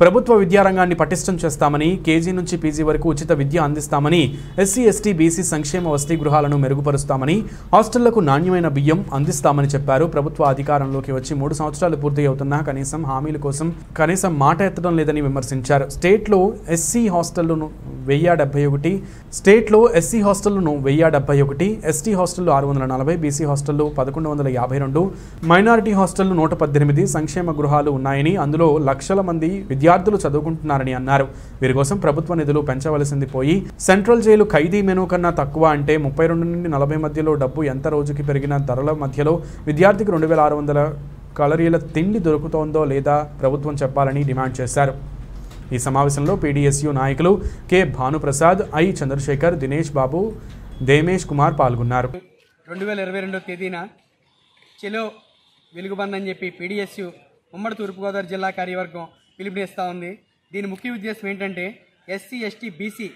ప్రభుత్వ విద్యారంగాన్ని పటిష్టం చేస్తామని కేజీ నుంచి పీజీ వరకు ఉచిత విద్య అందిస్తామని ఎస్సీ ఎస్టీ బీసీ సంక్షేమ వసతి గృహాలను మెరుగుపరుస్తామని హాస్టళ్ళకు నాణ్యమైన బియ్యం అందిస్తామని చెప్పారు. ప్రభుత్వ అధికారంలోకి వచ్చి మూడు సంవత్సరాలు పూర్తి అవుతున్నా కనీసం హామీల కోసం కనీసం మాట ఎత్తడం లేదని విమర్శించారు. స్టేట్లో ఎస్సీ హాస్టళ్ళను వెయ్యి డెబ్బై ఒకటి. స్టేట్లో ఎస్సీ హాస్టళ్ళను వెయ్యి డెబ్బై ఒకటి. ఎస్టీ హాస్టళ్ళు ఆరు వందల నలభై. బీసీ హాస్టళ్ళు పదకొండు వందల యాభై రెండు. మైనారిటీ హాస్టళ్ళు నూట పద్దెనిమిది. సంక్షేమ గృహాలు ఉన్నాయని అందులో లక్షల మంది విద్యార్థులు చదువుకుంటున్నారని అన్నారు. వీరి కోసం ప్రభుత్వ నిధులు పెంచవలసింది పోయి సెంట్రల్ జైలు ఖైదీ మెనూ కన్నా తక్కువ అంటే ముప్పై రెండు నుండి నలభై మధ్యలో డబ్బు ఎంత రోజుకి పెరిగిన ధరల మధ్యలో విద్యార్థికి రెండు వేల ఆరు వందల కలరీల తిండి దొరుకుతోందో లేదా ప్రభుత్వం చెప్పాలని డిమాండ్ చేశారు. ఈ సమావేశంలో పీడీఎస్యు నాయకులు కె. భానుప్రసాద్ ఐ. చంద్రశేఖర్ దినేష్ బాబు దేమేష్ కుమార్ పాల్గొన్నారు. రెండు వేల ఇరవై రెండో తేదీన చెలో వెలుగుబంద్ అని చెప్పి పీడిఎస్యు ఉమ్మడి తూర్పుగోదావరి జిల్లా కార్యవర్గం పిలుపునిస్తూ ఉంది. దీని ముఖ్య ఉద్దేశం ఏంటంటే ఎస్సీ ఎస్టీ బీసీ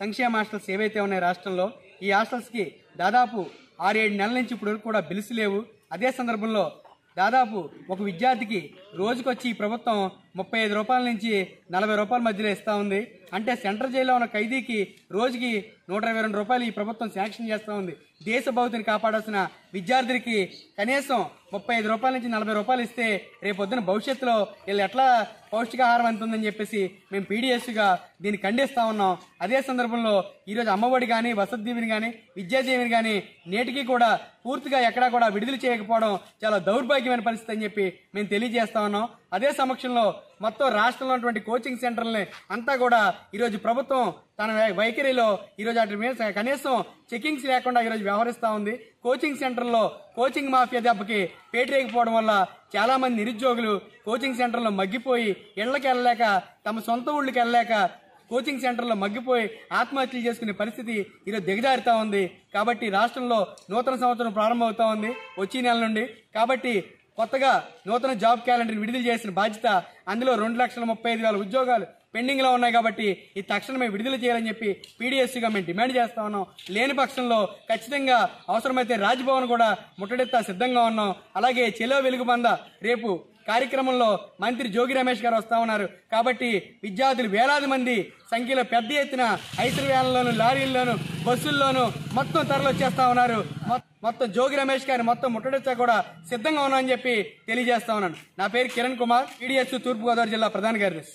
సంక్షేమ హాస్టల్స్ ఏవైతే ఉన్నాయో రాష్ట్రంలో ఈ హాస్టల్స్కి దాదాపు ఆరేడు నెలల నుంచి ఇప్పుడు వరకు కూడా బిల్స్ లేవు. అదే సందర్భంలో దాదాపు ఒక విద్యార్థికి రోజుకొచ్చి ఈ ప్రభుత్వం ముప్పై ఐదు రూపాయల నుంచి నలభై రూపాయల మధ్యలో ఇస్తూ ఉంది. అంటే సెంట్రల్ జైల్లో ఉన్న ఖైదీకి రోజుకి నూట ఇరవై రెండు రూపాయలు ఈ ప్రభుత్వం శాంక్షన్ చేస్తూ ఉంది. దేశ భౌతిని కాపాడాల్సిన విద్యార్థులకి కనీసం ముప్పై ఐదు రూపాయల నుంచి నలభై రూపాయలు ఇస్తే రేపొద్దున భవిష్యత్తులో వీళ్ళు ఎట్లా పౌష్టికాహారం అందుతుందని చెప్పేసి మేము పీడిఎస్గా దీన్ని ఖండిస్తూ ఉన్నాం. అదే సందర్భంలో ఈరోజు అమ్మఒడి కానీ వసతిదీవిని కానీ విద్యాదీవిని కానీ నేటికి కూడా పూర్తిగా ఎక్కడా కూడా విడుదల చేయకపోవడం చాలా దౌర్భాగ్యమైన పరిస్థితి అని చెప్పి మేము తెలియజేస్తా ఉన్నాం. అదే సమక్షంలో మొత్తం రాష్ట్రంలో ఉన్నటువంటి కోచింగ్ సెంటర్లని అంతా కూడా ఈరోజు ప్రభుత్వం తన వైఖరిలో ఈరోజు వాటి మీద కనీసం చెకింగ్స్ లేకుండా ఈరోజు వ్యవహరిస్తూ ఉంది. కోచింగ్ సెంటర్లో కోచింగ్ మాఫియా దెబ్బకి పేటరేకపోవడం వల్ల చాలా మంది నిరుద్యోగులు కోచింగ్ సెంటర్లో మగ్గిపోయి ఇళ్ళకి వెళ్ళలేక తమ సొంత ఊళ్ళకి వెళ్ళలేక కోచింగ్ సెంటర్లో మగ్గిపోయి ఆత్మహత్యలు చేసుకునే పరిస్థితి ఈరోజు దిగజారుతా ఉంది. కాబట్టి రాష్ట్రంలో నూతన సంవత్సరం ప్రారంభమవుతా ఉంది. వచ్చే నెల నుండి. కాబట్టి కొత్తగా నూతన జాబ్ క్యాలెండర్ విడుదల చేసిన బాధ్యత అందులో రెండు లక్షల ముప్పై ఐదు వేల ఉద్యోగాలు పెండింగ్లో ఉన్నాయి కాబట్టి ఈ తక్షణమే విడుదల చేయాలని చెప్పి పీడీఎస్సీగా మేము డిమాండ్ చేస్తా ఉన్నాం. లేని పక్షంలో ఖచ్చితంగా అవసరమైతే రాజ్భవన్ కూడా ముట్టడెత్తా సిద్ధంగా ఉన్నాం. అలాగే చెలో వెలుగుబంద రేపు కార్యక్రమంలో మంత్రి జోగి రమేష్ గారు వస్తా ఉన్నారు. కాబట్టి విద్యార్థులు వేలాది మంది సంఖ్యలో పెద్ద ఎత్తున ఐసర్ వ్యాన్లోను లారీల్లోను బస్సుల్లోనూ మొత్తం తరలి వచ్చేస్తా ఉన్నారు. మొ- మొత్తం జోగి రమేష్ గారిని మొత్తం ముట్టడిచ్చా కూడా సిద్ధంగా ఉన్నానని చెప్పి తెలియజేస్తా ఉన్నాను. నా పేరు కిరణ్ కుమార్ ఈడిఎస్ తూర్పుగోదావరి జిల్లా ప్రధాన కార్యదర్శి.